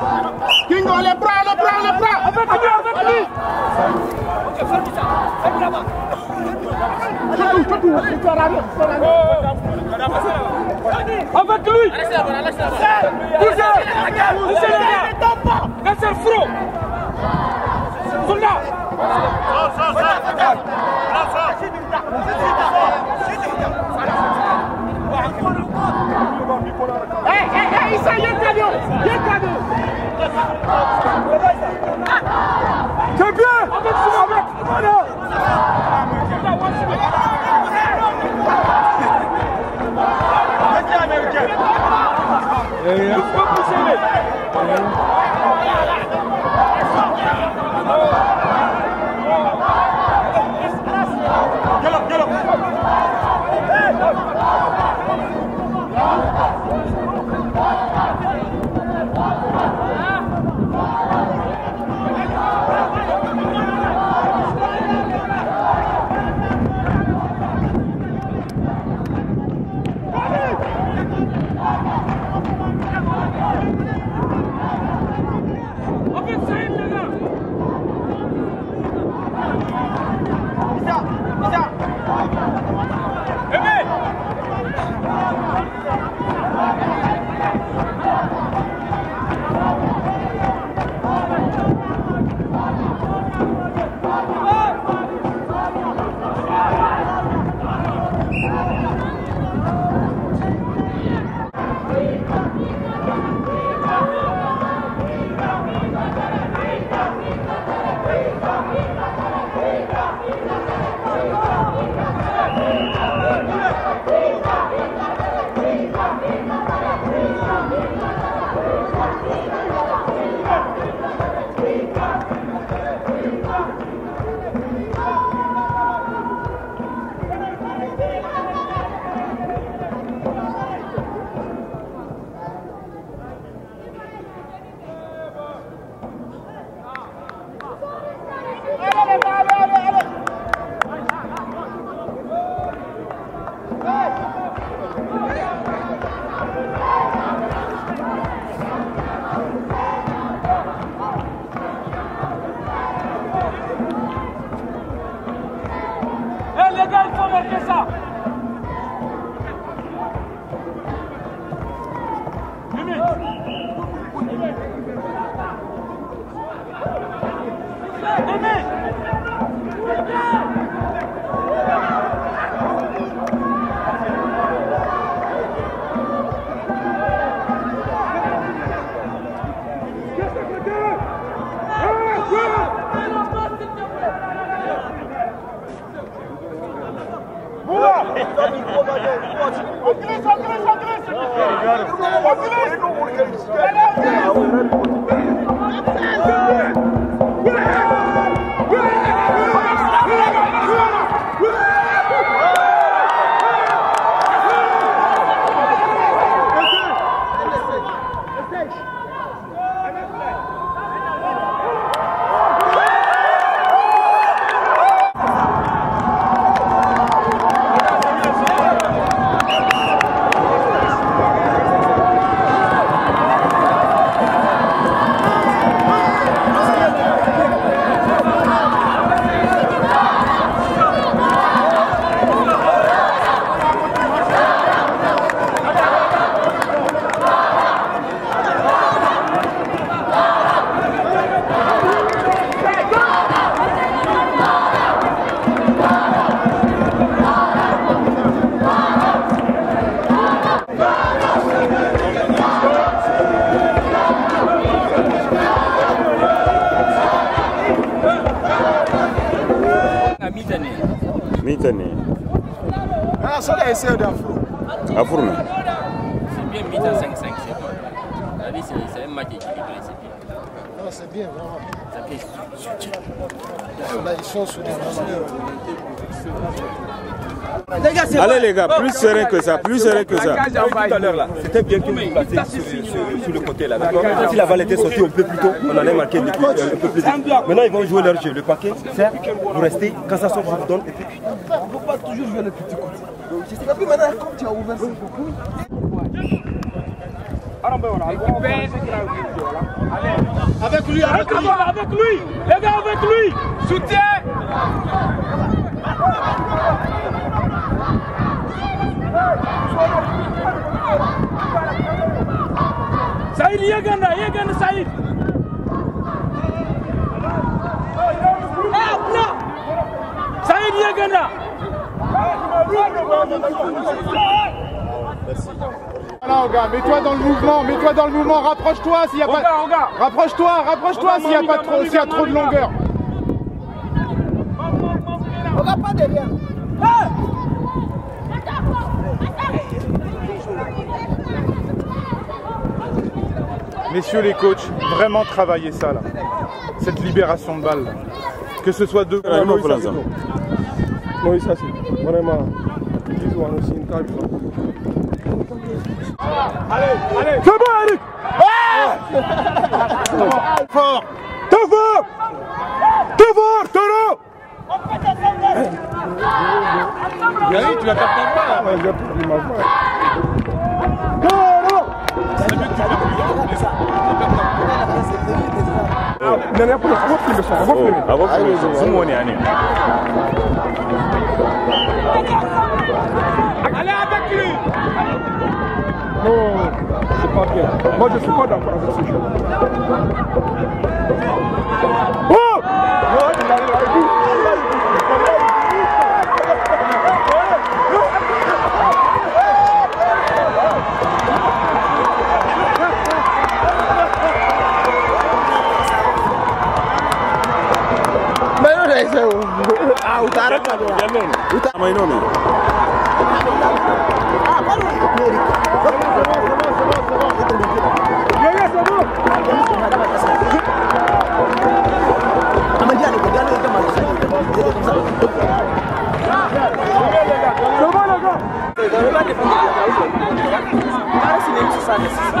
Kingo, les bras, les bras, les bras Avec lui, avec lui Avec lui Poussez Poussez les gars Laissez le front Soldat Hé, hé, hé, Issa, y'a le cadeau Y'a le cadeau C'est Eyvallah. Yusuf mu senin? Agresja, agresja, agresja! Agresja! Agresja! C'est bien mis à 5-5, c'est bon. C'est un match équilibré, c'est bien. Ah, c'est bien, vraiment. Là, ils sont sur des allez les gars plus serein que ça plus serein que ça. tout à l'heure là, c'était bien que vous placez sur, sur- sur le côté là, Si la balle était sortie un peu plus tôt, on en a marqué un peu plus vite. Maintenant ils vont jouer leur jeu. Le paquet, c'est vous restez, quand ça sort, je vous donne et puis Il ne faut pas toujours jouer le petit côté. Je sais pas, puis maintenant, comme tu as ouvert ce beaucoup, Avec lui, avec lui, avec lui, les gars, avec lui, soutien. Saïd, Yagana, Yagana, Saïd. Saïd, Yagana. Voilà, Oga, mets-toi dans le mouvement, mets-toi dans le mouvement, rapproche-toi s'il y a pas. Rapproche-toi, rapproche-toi s'il y a pas trop, s'il y a trop de longueur. on n'a pas derrière. Messieurs les coachs, vraiment travaillez ça là. Cette libération de balle. là. Que ce soit deux. Oui, ça c'est vraiment. Une carte. C'est bon, Eric. Fort. T'es fort. T'es fort, Toro. Yannick, tu vas taper pas. Toro. Oh abo zumoni yani Allez avec lui. Non, c'est pas bien. Moi, je suis pas d'accord avec ce jeu. Oh Mais non, c'est Ah, ou t'as arrêté. ama inomi Allez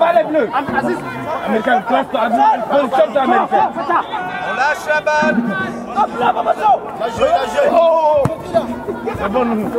balle est bleue Américain, classe toi, On lâche la balle. Hop là. La joué, la joué. C'est bon, nous